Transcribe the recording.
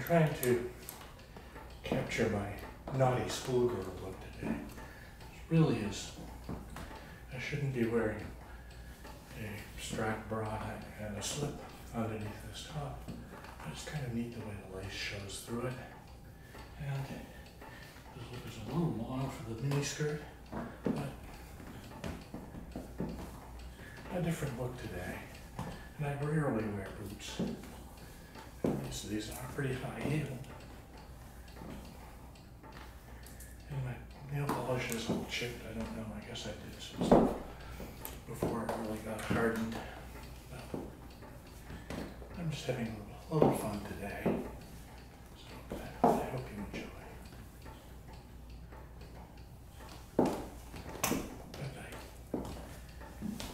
trying to capture my naughty schoolgirl look today. It really is. I shouldn't be wearing a strap bra and a slip underneath this top. But it's kind of neat the way the lace shows through it. And this is a little long for the mini skirt, but a different look today. And I rarely wear boots. These, these are pretty high heeled. And my nail polish is all chipped. I don't know. I guess I did some stuff before it really got hardened. But I'm just having a little fun today.